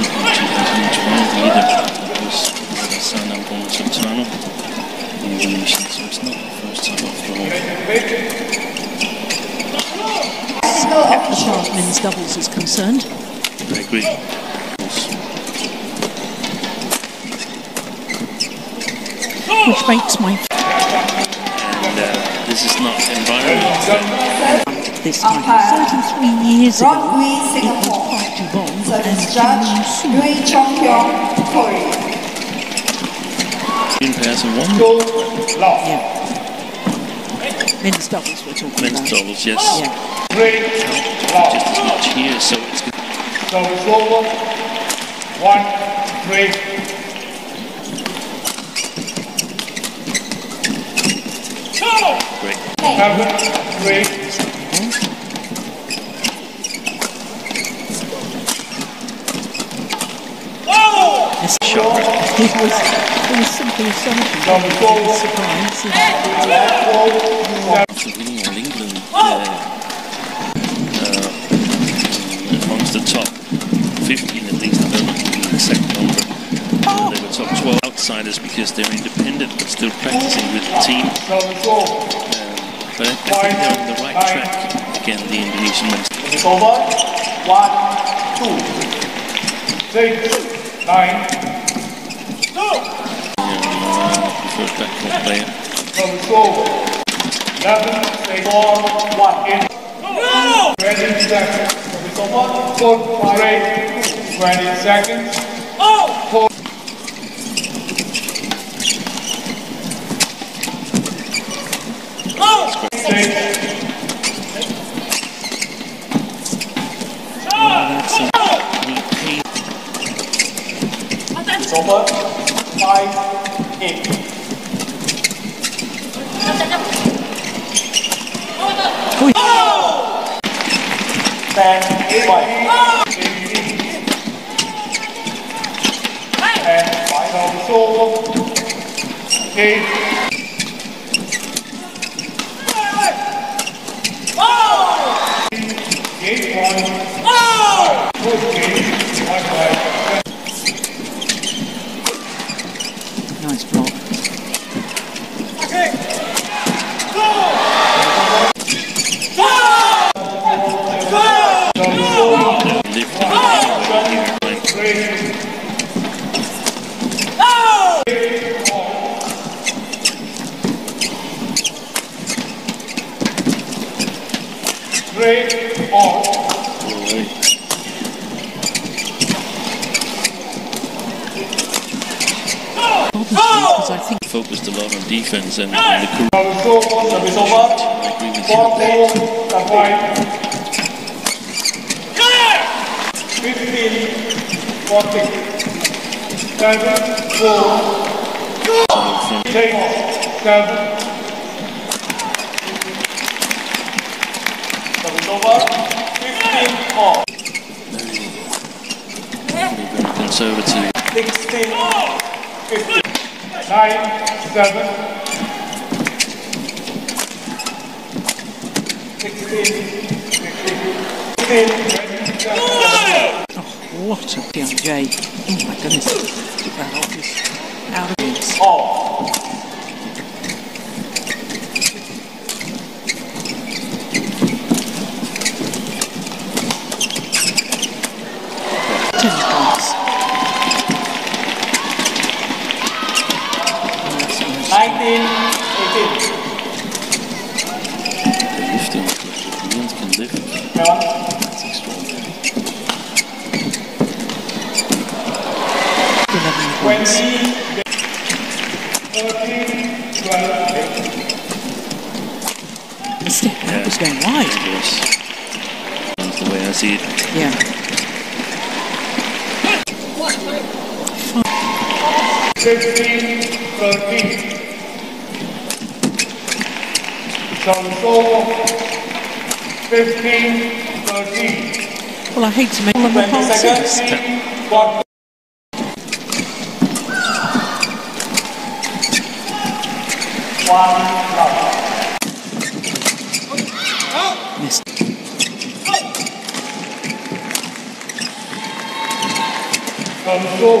in 2012 either. That was Sanam Sultano in so it's not the. As far as men's doubles is concerned. I agree. Which makes my And uh, this is not environment. This time. 33 years ago, it was Park Ju-bong and Service Kim judge, Min-soo. Chong-hyun, Korea. In pairs and one Yeah. Men's doubles we're talking men's about. doubles, yes. Yeah. Just as much here, so it's good. So it's over. One, three. Great. Seven, three. Shocker. It was, it was simply astonishing. So it's over. Winning England, amongst the top 15 at least, I the second. Uh, they were top 12 outsiders because they're independent but still practicing with the team. But I, I think they're on the right track again, the Indonesian men. It's over. One, two, six, nine. Preferred backcourt player. So it's over. Eleven, six, four, one. In. Twenty seconds. So it's over. Four, three, twenty seconds. Four. Six, That's it. Repeat. It's over. Five, eight. Ten, five. And final solo. Eight. Eight points. Good game. One point. Nice block. Lifting anyway here, right? Three, all. Alright. Obviously, because I think Focused a lot on defense and, and the crew. Service over, service over. I agree with you. Four, four, five. Fifteen, forty. Seven, four, So from six, seven. Service over. Fifteen, all. very, very conservative. Sixteen, fifteen. Nine, seven. Sixteen. Fifteen, twenty-seven. what a Jay. Oh my goodness. That out of his. All. 1918. The lifting Koreans can lift. Yeah. That's extraordinary. Twenty, thirty, twelve. The step yeah. was going wide. That's the way I see it. Yeah. Fifteen, thirteen. Console 15, 13. Well, I hate to make them apart. One, Missed. Control.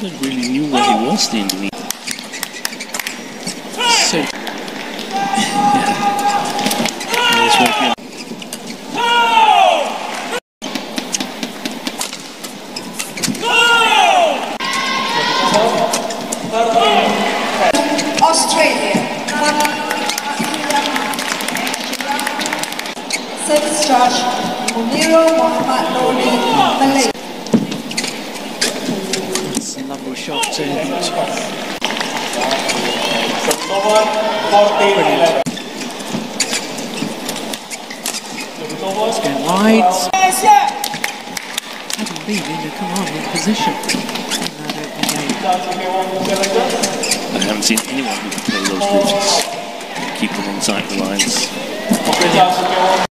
never really knew where he was, the Indonesian. So, here. Australia. Service charge. Muniro Muhammad Nori, Malaysia. it's a It's going wide. Haven't been in a commanding position. I haven't seen anyone who can play those routes. Keep them inside the lines.